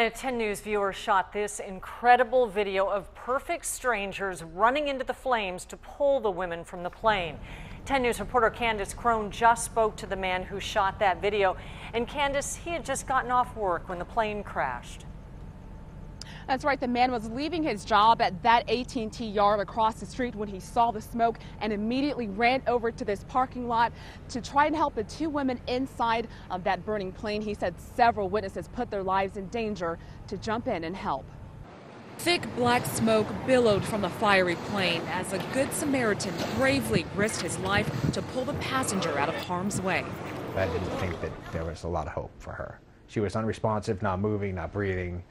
And a 10 News viewer shot this incredible video of perfect strangers running into the flames to pull the women from the plane. 10 News reporter Candace Crone just spoke to the man who shot that video. And Candace, he had just gotten off work when the plane crashed. That's right. The man was leaving his job at that AT&T yard across the street when he saw the smoke and immediately ran over to this parking lot to try and help the two women inside of that burning plane. He said several witnesses put their lives in danger to jump in and help. Thick black smoke billowed from the fiery plane as a Good Samaritan bravely risked his life to pull the passenger out of harm's way. I didn't think that there was a lot of hope for her. She was unresponsive, not moving, not breathing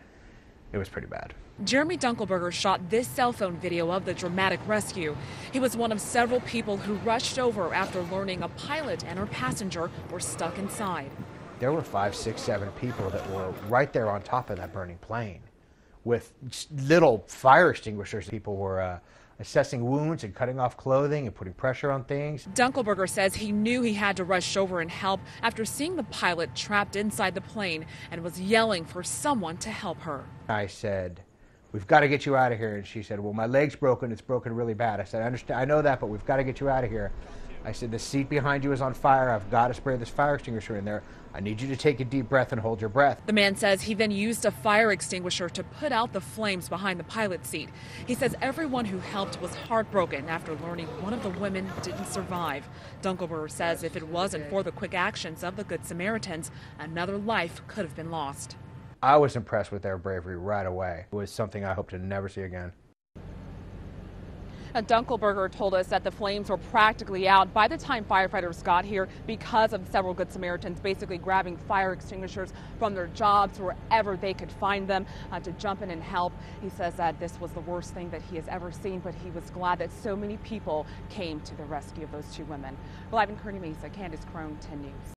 it was pretty bad. Jeremy Dunkelberger shot this cell phone video of the dramatic rescue. He was one of several people who rushed over after learning a pilot and her passenger were stuck inside. There were five, six, seven people that were right there on top of that burning plane with little fire extinguishers. People were uh, assessing wounds and cutting off clothing and putting pressure on things. Dunkelberger says he knew he had to rush over and help after seeing the pilot trapped inside the plane and was yelling for someone to help her. I said, we've got to get you out of here. And she said, well, my leg's broken. It's broken really bad. I said, I understand. I know that, but we've got to get you out of here. I said, the seat behind you is on fire. I've got to spray this fire extinguisher in there. I need you to take a deep breath and hold your breath. The man says he then used a fire extinguisher to put out the flames behind the pilot seat. He says everyone who helped was heartbroken after learning one of the women didn't survive. Dunkelberger says if it wasn't for the quick actions of the Good Samaritans, another life could have been lost. I was impressed with their bravery right away. It was something I hope to never see again. Now, Dunkelberger told us that the flames were practically out by the time firefighters got here because of several Good Samaritans basically grabbing fire extinguishers from their jobs wherever they could find them uh, to jump in and help. He says that this was the worst thing that he has ever seen, but he was glad that so many people came to the rescue of those two women. Live in Kearny Mesa, Candace Crone, 10 News.